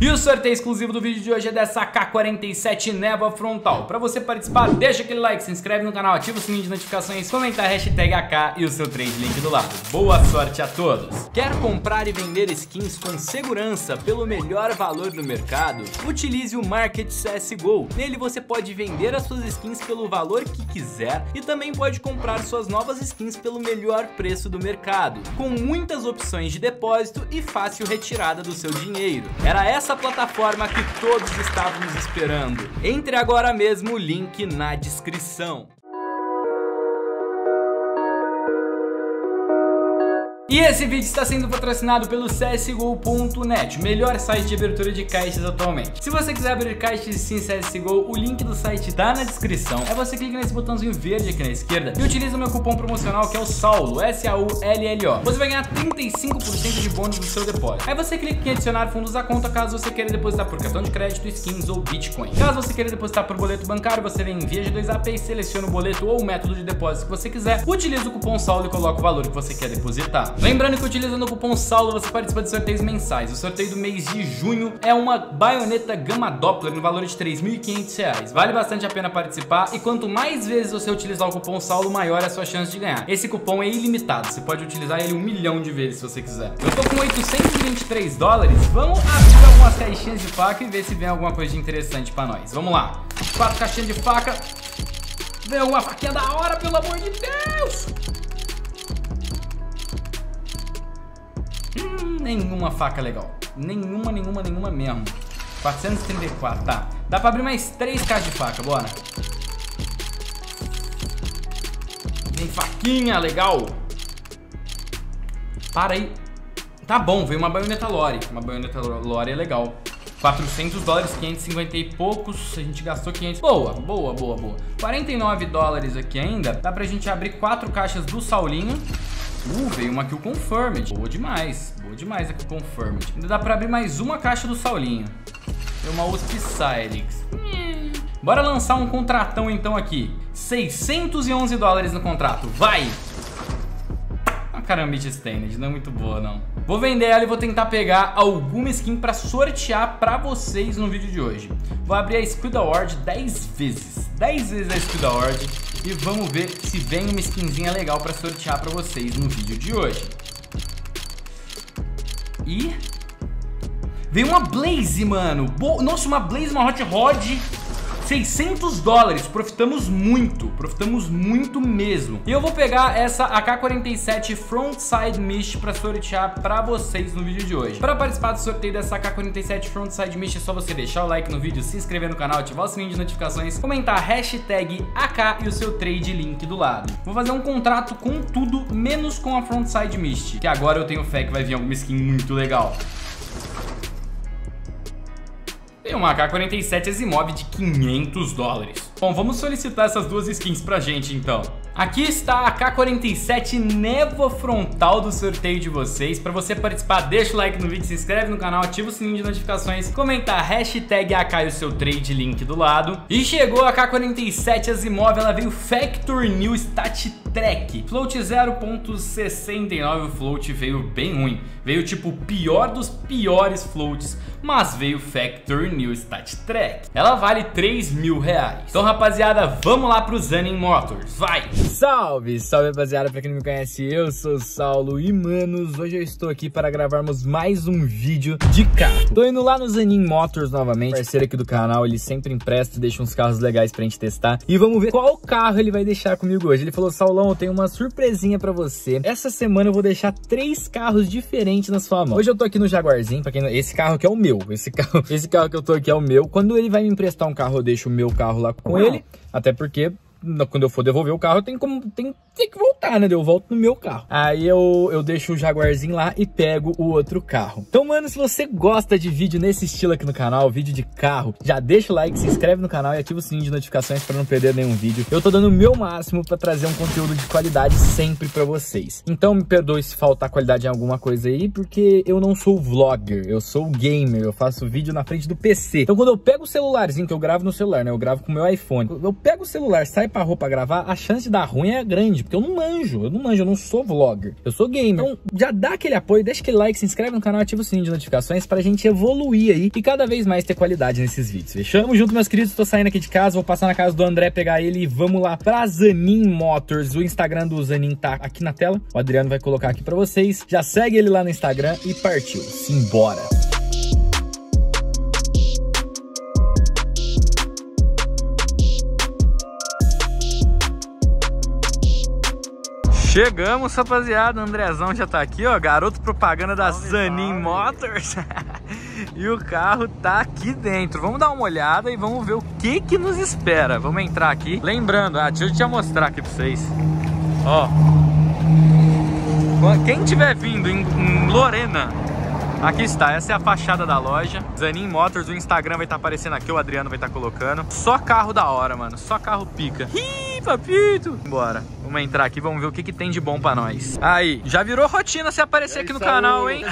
E o sorteio exclusivo do vídeo de hoje é dessa K47 Neva Frontal. Para você participar, deixa aquele like, se inscreve no canal, ativa o sininho de notificações, comenta a hashtag AK e o seu trade link do lado. Boa sorte a todos! Quer comprar e vender skins com segurança pelo melhor valor do mercado? Utilize o Market CSGO. Nele você pode vender as suas skins pelo valor que quiser e também pode comprar suas novas skins pelo melhor preço do mercado, com muitas opções de depósito e fácil retirada do seu dinheiro. Era essa essa plataforma que todos estávamos esperando. Entre agora mesmo o link na descrição. E esse vídeo está sendo patrocinado pelo CSGO.net, melhor site de abertura de caixas atualmente. Se você quiser abrir caixas sim CSGO, o link do site está na descrição. É você clica nesse botãozinho verde aqui na esquerda e utiliza o meu cupom promocional que é o SAULO, S-A-U-L-L-O. Você vai ganhar 35% de bônus do seu depósito. Aí você clica em adicionar fundos à conta caso você queira depositar por cartão de crédito, skins ou Bitcoin. Caso você queira depositar por boleto bancário, você vem em via G2AP e seleciona o boleto ou o método de depósito que você quiser. Utiliza o cupom SAULO e coloca o valor que você quer depositar. Lembrando que utilizando o cupom SAULO você participa de sorteios mensais. O sorteio do mês de junho é uma baioneta Gama Doppler no valor de R$ 3.500. Vale bastante a pena participar e quanto mais vezes você utilizar o cupom SAULO, maior é a sua chance de ganhar. Esse cupom é ilimitado, você pode utilizar ele um milhão de vezes se você quiser. Eu tô com 823 dólares, vamos abrir algumas caixinhas de faca e ver se vem alguma coisa de interessante pra nós. Vamos lá, quatro caixinhas de faca. Vem alguma faquinha da hora, pelo amor de Deus! Nenhuma faca legal. Nenhuma, nenhuma, nenhuma mesmo. 434, tá. Dá pra abrir mais três caixas de faca, bora. Vem faquinha, legal. Para aí. Tá bom, veio uma baioneta lore. Uma baioneta lore é legal. 400 dólares, 550 e poucos, a gente gastou 500. Boa, boa, boa, boa. 49 dólares aqui ainda, dá pra gente abrir quatro caixas do Saulinho. Uh, veio uma Kill Confirmed. Boa demais. Demais a Kill Confirmed. Ainda dá pra abrir mais uma caixa do Saulinho. Tem uma USP Cyrix. Bora lançar um contratão então aqui. 611 dólares no contrato. Vai! A Karambit Stained não é muito boa não. Vou vender ela e vou tentar pegar alguma skin pra sortear pra vocês no vídeo de hoje. Vou abrir a Squid Award 10 vezes. 10 vezes a Squid Award e vamos ver se vem uma skinzinha legal para sortear para vocês no vídeo de hoje. E veio uma Blaze, mano. Bo Nossa, uma Blaze, uma Hot Rod 600 dólares, profitamos muito, profitamos muito mesmo. E eu vou pegar essa AK-47 Frontside Mist para sortear para vocês no vídeo de hoje. Para participar do sorteio dessa AK-47 Frontside Mist é só você deixar o like no vídeo, se inscrever no canal, ativar o sininho de notificações, comentar hashtag AK e o seu trade link do lado. Vou fazer um contrato com tudo, menos com a Frontside Mist, que agora eu tenho fé que vai vir alguma skin muito legal. Tem uma AK-47 Asimov de 500 dólares. Bom, vamos solicitar essas duas skins pra gente então. Aqui está a K47 Nevo Frontal do sorteio de vocês. Para você participar, deixa o like no vídeo, se inscreve no canal, ativa o sininho de notificações, comenta hashtag AK e o seu trade link do lado. E chegou a K47 Asimov, ela veio Factor New Stat Track. Float 0.69, o float veio bem ruim. Veio tipo o pior dos piores floats, mas veio Factor New Stat Track. Ela vale 3 mil reais. Então rapaziada, vamos lá pro Zanin Motors, vai! Salve, salve rapaziada, pra quem não me conhece, eu sou o Saulo e manos, hoje eu estou aqui para gravarmos mais um vídeo de carro. Tô indo lá no Zanin Motors novamente, parceiro aqui do canal, ele sempre empresta e deixa uns carros legais pra gente testar. E vamos ver qual carro ele vai deixar comigo hoje. Ele falou, Saulão, eu tenho uma surpresinha pra você. Essa semana eu vou deixar três carros diferentes na sua mão. Hoje eu tô aqui no Jaguarzinho, pra quem não... Esse carro aqui é o meu, esse carro, esse carro que eu tô aqui é o meu. Quando ele vai me emprestar um carro, eu deixo o meu carro lá com ele, até porque quando eu for devolver o carro, tem como tem, tem que voltar, né? Eu volto no meu carro. Aí eu, eu deixo o Jaguarzinho lá e pego o outro carro. Então, mano, se você gosta de vídeo nesse estilo aqui no canal, vídeo de carro, já deixa o like, se inscreve no canal e ativa o sininho de notificações para não perder nenhum vídeo. Eu tô dando o meu máximo para trazer um conteúdo de qualidade sempre para vocês. Então, me perdoe se faltar qualidade em alguma coisa aí, porque eu não sou vlogger, eu sou gamer, eu faço vídeo na frente do PC. Então, quando eu pego o celularzinho, que eu gravo no celular, né? Eu gravo com o meu iPhone. Eu pego o celular, sai vai pra rua pra gravar, a chance de dar ruim é grande, porque eu não manjo, eu não manjo, eu não sou vlogger, eu sou gamer. Então já dá aquele apoio, deixa aquele like, se inscreve no canal, ativa o sininho de notificações pra gente evoluir aí e cada vez mais ter qualidade nesses vídeos, fechou? Tamo junto, meus queridos, tô saindo aqui de casa, vou passar na casa do André, pegar ele e vamos lá pra Zanin Motors. O Instagram do Zanin tá aqui na tela, o Adriano vai colocar aqui pra vocês. Já segue ele lá no Instagram e partiu, simbora! Chegamos, rapaziada. O Andrezão já tá aqui, ó. Garoto propaganda da Zanin Motors. e o carro tá aqui dentro. Vamos dar uma olhada e vamos ver o que que nos espera. Vamos entrar aqui. Lembrando, ah, deixa eu te mostrar aqui pra vocês. Ó. Quem tiver vindo em, em Lorena, Aqui está, essa é a fachada da loja Zanin Motors, o Instagram vai estar tá aparecendo aqui O Adriano vai estar tá colocando Só carro da hora, mano, só carro pica Ih, papito Bora Vamos entrar aqui, vamos ver o que, que tem de bom pra nós. Aí, já virou rotina você aparecer é aqui no canal, hein?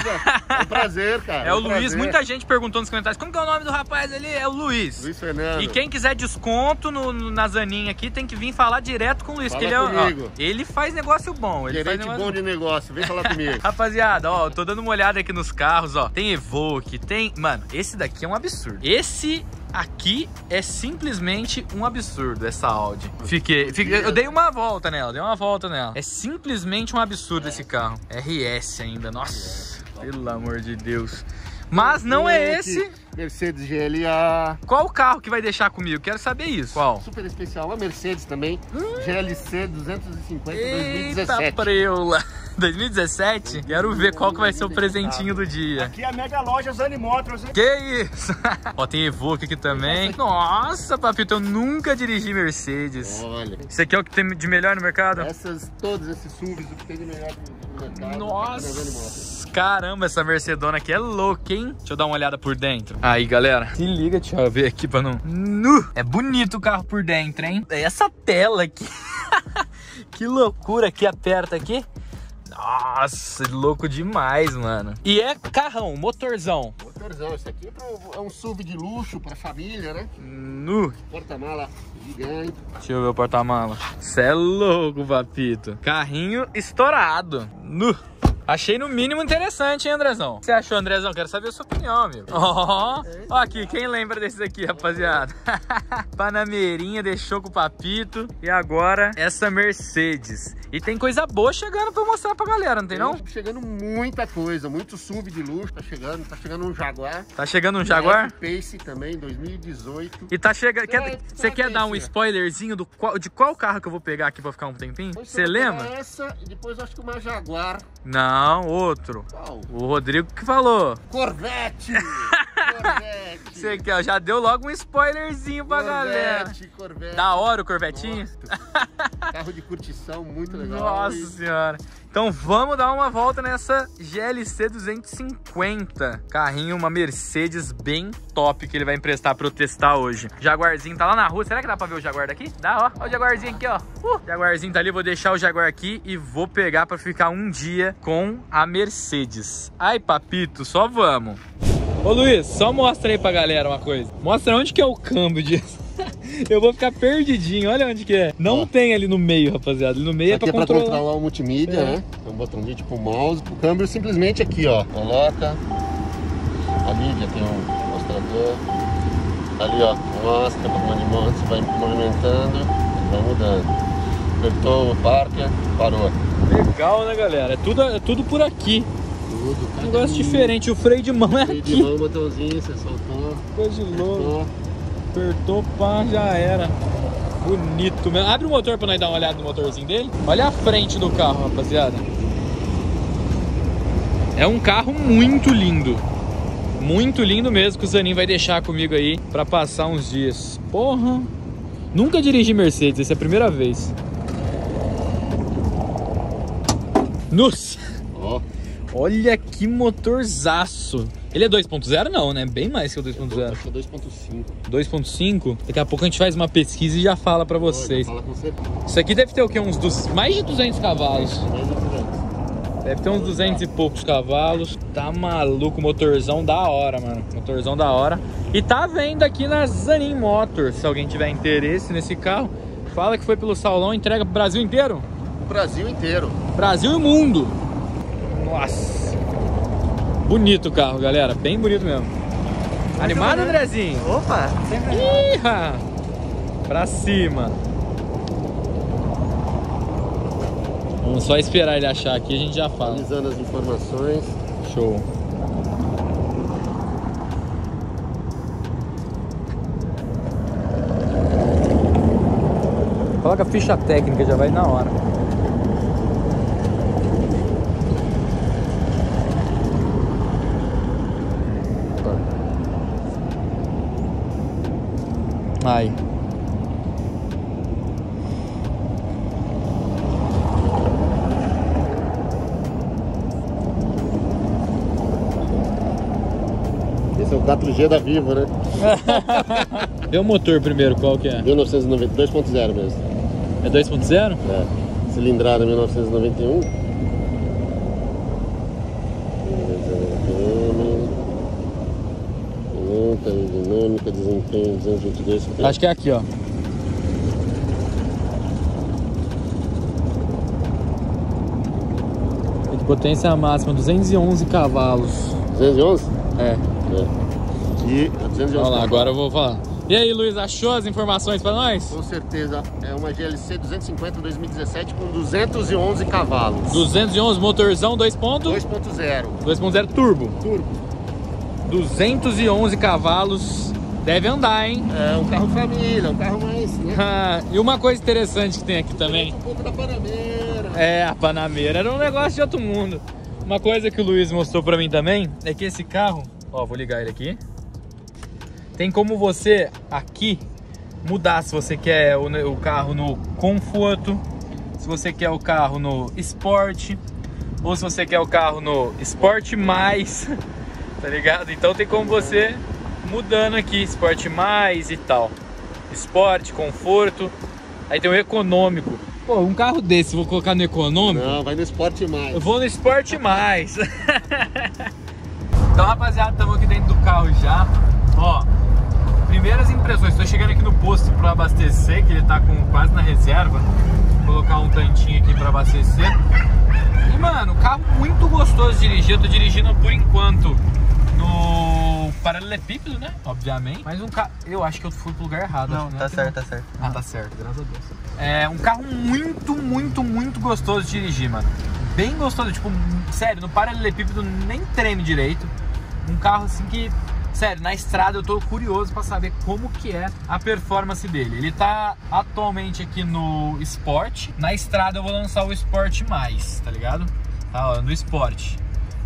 É um prazer, cara. É, é um o Luiz, prazer. muita gente perguntou nos comentários, como que é o nome do rapaz ali? É o Luiz. Luiz Fernando. E quem quiser desconto no, no, na Zaninha aqui, tem que vir falar direto com o Luiz, Fala que ele é comigo. Ó, ele faz negócio bom. Ele Gerente faz negócio bom de negócio, vem falar comigo. Rapaziada, ó, tô dando uma olhada aqui nos carros, ó. Tem Evoque, tem... Mano, esse daqui é um absurdo. Esse aqui é simplesmente um absurdo, essa Audi. Fiquei, fiquei, eu dei uma volta nela, dei uma volta nela. É simplesmente um absurdo esse carro. RS ainda, nossa, pelo amor de Deus. Mas não é esse. Mercedes GLA. Qual o carro que vai deixar comigo? Quero saber isso. Qual? Super especial, uma Mercedes também. Hum. GLC 250 Eita 2017. preula. 2017? Quero ver qual que vai ser o presentinho do dia. Aqui é a Mega Loja Zani Motors, hein? Que isso? Ó, tem Evoque aqui também. Nossa, papito, eu nunca dirigi Mercedes. Olha. Isso aqui é o que tem de melhor no mercado? Essas, todos esses SUVs, o que tem de melhor no mercado. Nossa, caramba, essa Mercedona aqui é louca, hein? Deixa eu dar uma olhada por dentro. Aí, galera, se liga, deixa eu ver aqui pra não... Nu! É bonito o carro por dentro, hein? É essa tela aqui... que loucura que aperta aqui. Nossa, louco demais, mano. E é carrão, motorzão. Motorzão, isso aqui é, é um SUV de luxo pra família, né? Nu. Porta-mala gigante. Deixa eu ver o porta-mala. Cê é louco, papito. Carrinho estourado. Nu. Achei no mínimo interessante, hein, Andrezão? O que você achou, Andrezão? Quero saber a sua opinião, amigo. Ó, oh, aqui, quem lembra desse daqui, rapaziada? Panameirinha deixou com o papito. E agora, essa Mercedes. E tem coisa boa chegando pra mostrar pra galera, não tem, não? chegando muita coisa, muito SUV de luxo, tá chegando, tá chegando um Jaguar. Tá chegando um Jaguar? Pace também, 2018. E tá chegando, quer, você quer dar um spoilerzinho do qual, de qual carro que eu vou pegar aqui pra ficar um tempinho? Você lembra? Essa e depois acho que uma Jaguar. Não, outro. Qual? O Rodrigo que falou. Corvette! Corvette! Você quer, já deu logo um spoilerzinho pra Corvette, galera. Corvette. Da hora o Corvetinho? Carro de curtição muito legal. Nossa senhora. Então vamos dar uma volta nessa GLC 250. Carrinho, uma Mercedes bem top que ele vai emprestar para eu testar hoje. Jaguarzinho tá lá na rua. Será que dá para ver o Jaguar daqui? Dá, ó. Ó o Jaguarzinho aqui, ó. Uh, Jaguarzinho tá ali. Vou deixar o Jaguar aqui e vou pegar para ficar um dia com a Mercedes. Ai, papito, só vamos. Ô Luiz, só mostra aí pra galera uma coisa. Mostra onde que é o câmbio disso. Eu vou ficar perdidinho, olha onde que é. Não Ó. tem ali no meio, rapaziada. Ali no meio aqui é pra, é controlar. pra controlar o multimídia, é. né? Tem um botãozinho tipo mouse. O câmbio simplesmente aqui, ó. Coloca. Ali já tem um mostrador. Ali, ó, mostra pra movimento, você vai movimentando, vai mudando. Apertou o parque, parou. Legal, né, galera? É tudo, é tudo por aqui. Tudo, Um negócio diferente, o freio de mão é freio aqui. Freio de mão, botãozinho, você soltou. Coisa de louco. Apertou, pá, já era. Bonito mesmo. Abre o motor pra nós dar uma olhada no motorzinho dele. Olha a frente do carro, rapaziada. É um carro muito lindo. Muito lindo mesmo que o Zanin vai deixar comigo aí pra passar uns dias. Porra! Nunca dirigi Mercedes, essa é a primeira vez. Nossa! Oh. Olha que motorzaço! Ele é 2.0 não, né? Bem mais que o 2.0. Acho que é 2.5. 2.5? Daqui a pouco a gente faz uma pesquisa e já fala pra vocês. Fala com você. Isso aqui deve ter o quê? Uns dos... mais de 200 cavalos. Mais de 200. Deve ter uns 200 e poucos cavalos. Tá maluco, motorzão da hora, mano. Motorzão da hora. E tá vendo aqui na Zanin Motors. Se alguém tiver interesse nesse carro, Fala que foi pelo Saulão, entrega pro Brasil inteiro? O Brasil inteiro. Brasil e mundo. Nossa. Bonito o carro, galera. Bem bonito mesmo. Animado, Andrezinho? Opa! Iha! Pra cima. Vamos só esperar ele achar aqui, a gente já fala. Atualizando as informações. Show. Coloca a ficha técnica, já vai na hora. Esse é o 4G da Vivo, né? Vê o motor primeiro, qual que é? 1990, 2.0 mesmo. É 2.0? É. Cilindrada 1991. Dinâmica, desempenho 222. Acho que é aqui, ó. De potência máxima 211 cavalos. 211? É. É. E a 211. Vamos lá, agora eu vou falar. E aí, Luiz, achou as informações pra nós? Com certeza, é uma GLC 250 2017 com 211 cavalos. 211 motorzão 2 ponto? 2.0 2.0 turbo. turbo. 211 cavalos. Deve andar, hein? É um carro família, um carro mais. Né? Ah, e uma coisa interessante que tem aqui também. Um pouco da Panameira. É, a Panameira era um negócio de outro mundo. Uma coisa que o Luiz mostrou pra mim também é que esse carro, ó, vou ligar ele aqui. Tem como você aqui mudar se você quer o, o carro no conforto, se você quer o carro no esporte, ou se você quer o carro no esporte mais, tá ligado? Então tem como você mudando aqui, esporte mais e tal. Esporte, conforto. Aí tem o econômico. Pô, um carro desse, vou colocar no econômico. Não, vai no esporte mais. Eu vou no esporte mais. então, rapaziada, estamos aqui dentro do carro já. Ó, primeiras impressões. Estou chegando aqui no posto para abastecer, que ele tá com quase na reserva. Vou colocar um tantinho aqui para abastecer. E, mano, carro muito gostoso de dirigir. Eu tô dirigindo por enquanto no paralelepípedo, né? Obviamente. Mas um carro. Eu acho que eu fui pro lugar errado. Não, tá aqui certo, tá certo. ah, tá certo, graças a Deus. É um carro muito, muito, muito gostoso de dirigir, mano. Bem gostoso, tipo, sério, no paralelepípedo nem treme direito. Um carro assim que, sério, na estrada eu tô curioso pra saber como que é a performance dele. Ele tá atualmente aqui no Sport. Na estrada eu vou lançar o Sport Mais, tá ligado? Tá, ó, no Sport.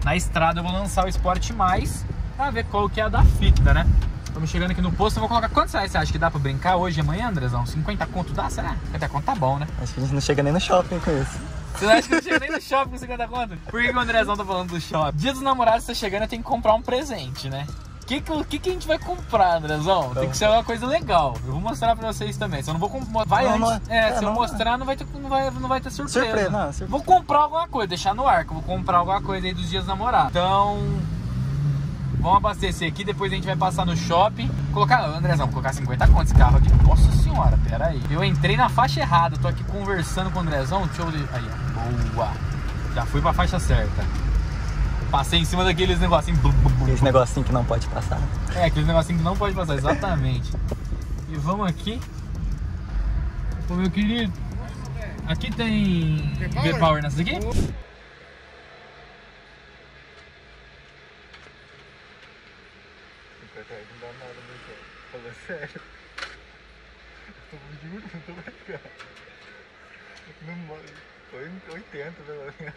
Na estrada eu vou lançar o Sport Mais pra ver qual que é a da fita, né? Estamos chegando aqui no posto, eu vou colocar quantos reais você acha que dá pra brincar hoje e amanhã, Andrezão? 50 conto dá? Será? 50 conto tá bom, né? Acho que a gente não chega nem no shopping com isso. Você acha que não chega nem no shopping com 50 conto? Por que, que o Andrezão tá falando do shopping? Dia dos namorados tá chegando, eu tenho que comprar um presente, né? O que, que, que, a gente vai comprar, Andrezão? Tem que ser uma coisa legal. Eu vou mostrar pra vocês também. Se eu não vou comprar. Vai Não, antes. não- é, é, se eu não- mostrar, não vai, ter, não, vai, não vai ter surpresa. Surpresa, não, surpresa. Vou comprar alguma coisa, deixar no ar, que eu vou comprar alguma coisa aí dos dias dos namorados. Então. Vamos abastecer aqui, depois a gente vai passar no shopping. Colocar, Andrezão, colocar 50 conto esse carro aqui. Nossa senhora, pera aí. Eu entrei na faixa errada, tô aqui conversando com o Andrezão. Deixa eu. Aí, ó. Boa. Já fui pra faixa certa. Passei em cima daqueles negocinhos. blu, blu, blu, Esse negocinho que não pode passar. É, aqueles negocinhos que não pode passar, exatamente. E vamos aqui. Ô meu querido. Aqui tem V-Power nessa aqui?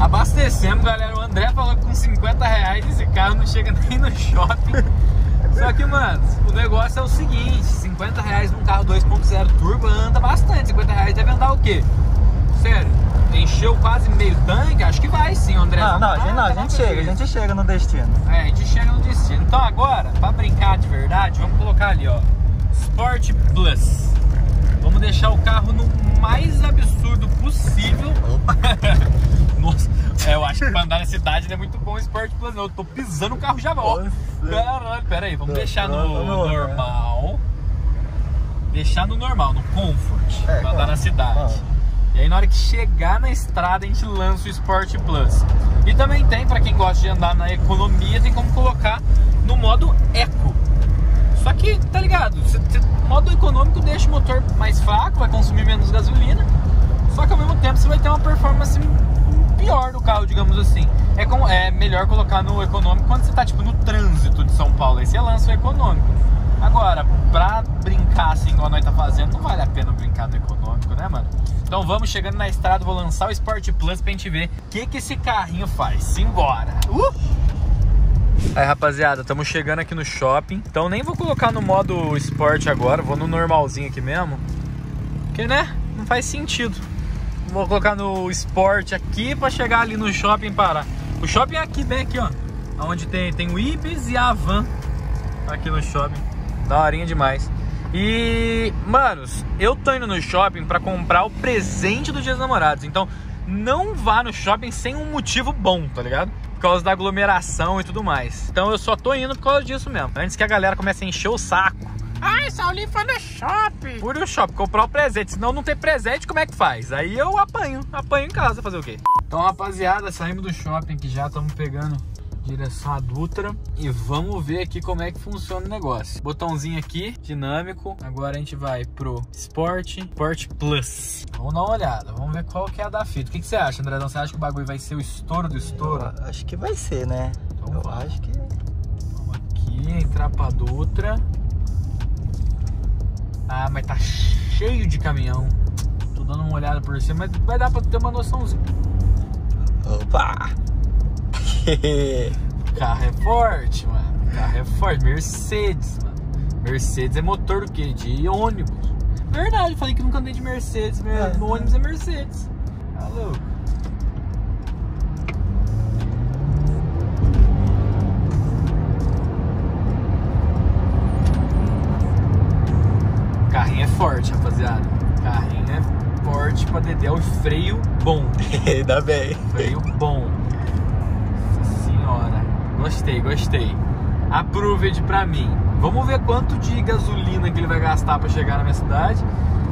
Abastecemos, galera. O André falou que com 50 reais esse carro não chega nem no shopping. Só que, mano, o negócio é o seguinte: 50 reais num carro 2.0 turbo anda bastante. 50 reais deve andar o quê? Sério, encheu quase meio tanque? Acho que vai sim, André. Não, não, a gente, não, a gente chega, a gente chega no destino. É, a gente chega no destino. Então agora, pra brincar de verdade, vamos colocar ali, ó. Sport Plus. Vamos deixar o carro no mais absurdo possível. Nossa, é, eu acho que pra andar na cidade não é muito bom o Sport Plus, não. Eu tô pisando o carro já. Nossa. Caralho, pera aí, vamos Não, deixar não, no não. normal. deixar no normal, no comfort, É, pra andar na cidade. E aí na hora que chegar na estrada a gente lança o Sport Plus. E também tem, pra quem gosta de andar na economia, tem como colocar no modo Eco. Só que, tá ligado? Cê- cê- modo econômico deixa o motor mais fraco, vai consumir menos gasolina. Só que ao mesmo tempo você vai ter uma performance pior do carro, digamos assim. É, com- é melhor colocar no econômico quando você tá tipo no trânsito de São Paulo. Aí você lança o econômico. Agora, pra brincar assim, igual nós tá fazendo, não vale a pena brincar no econômico, né, mano? Então vamos chegando na estrada, vou lançar o Sport Plus pra gente ver o que, que esse carrinho faz. Simbora! Uh! Aí rapaziada, estamos chegando aqui no shopping Então nem vou colocar no modo esporte agora Vou no normalzinho aqui mesmo Porque né, não faz sentido Vou colocar no esporte aqui Pra chegar ali no shopping e parar O shopping é aqui, bem aqui ó Onde tem, tem o Ibis e a Van Aqui no shopping Da horinha demais E, manos, eu tô indo no shopping pra comprar o presente do Dia dos Namorados Então não vá no shopping sem um motivo bom, tá ligado? Por causa da aglomeração e tudo mais. Então eu só tô indo por causa disso mesmo. Antes que a galera comece a encher o saco. Ai, Saulinho foi no shopping. Por o shopping, comprar o presente. Senão não ter presente, como é que faz? Aí eu apanho. Apanho em casa, fazer o quê? Então, rapaziada, saímos do shopping que já estamos pegando direção à Dutra e vamos ver aqui como é que funciona o negócio. Botãozinho aqui, dinâmico. Agora a gente vai pro Sport, Sport Plus. Vamos dar uma olhada, vamos ver qual que é a da fita. O que, que você acha, Andredão? Você acha que o bagulho vai ser o estouro do estouro? Eu acho que vai ser, né? Então eu vai. acho que. Vamos aqui, entrar pra Dutra. Ah, mas tá cheio de caminhão. Tô dando uma olhada por cima, mas vai dar pra ter uma noçãozinha. Opa! Carro é forte, mano. Carro é forte. Mercedes, mano. Mercedes é motor do quê? De ônibus. Verdade, falei que nunca andei de Mercedes. Meu É. meu ônibus é Mercedes. Tá louco. Carrinho é forte, rapaziada. Carrinho é forte pra dedé. O freio bom. Ainda bem. Freio bom. Gostei, gostei. Approved pra mim. Vamos ver quanto de gasolina que ele vai gastar pra chegar na minha cidade.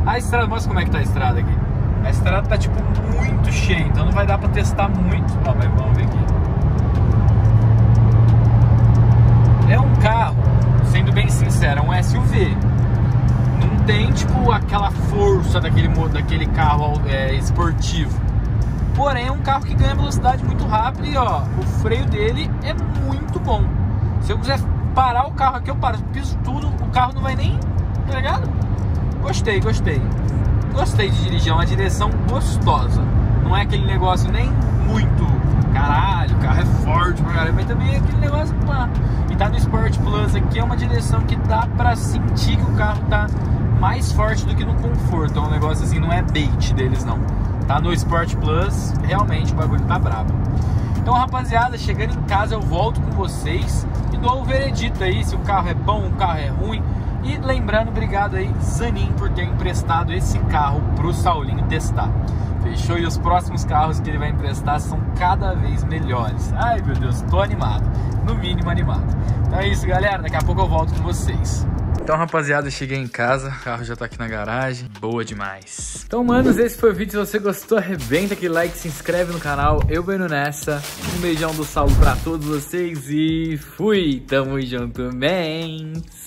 A estrada, mostra como é que tá a estrada aqui. A estrada tá tipo muito cheia, então não vai dar pra testar muito. Ó, mas vamos ver aqui. É um carro, sendo bem sincero, é um SUV. Não tem tipo aquela força daquele, daquele carro é, esportivo. Porém, é um carro que ganha velocidade muito rápido e ó, o freio dele é muito bom. Se eu quiser parar o carro aqui, eu paro, piso tudo, o carro não vai nem, tá ligado? Gostei, gostei. Gostei de dirigir, é uma direção gostosa. Não é aquele negócio nem muito, caralho, o carro é forte pra caralho, mas também é aquele negócio, pá. E tá no Sport Plus aqui, é uma direção que dá pra sentir que o carro tá mais forte do que no conforto. É um negócio assim, não é bait deles não. Tá no Sport Plus, realmente o bagulho tá brabo. Então, rapaziada, chegando em casa eu volto com vocês e dou o veredito aí se o carro é bom, o carro é ruim. E lembrando, obrigado aí, Zanin, por ter emprestado esse carro pro Saulinho testar. Fechou? E os próximos carros que ele vai emprestar são cada vez melhores. Ai, meu Deus, tô animado. No mínimo animado. Então é isso, galera. Daqui a pouco eu volto com vocês. Então, rapaziada, cheguei em casa, o carro já tá aqui na garagem, boa demais. Então, manos, esse foi o vídeo, se você gostou, arrebenta aquele like, se inscreve no canal, eu indo nessa. Um beijão do Saulo pra todos vocês e fui, tamo junto, mens.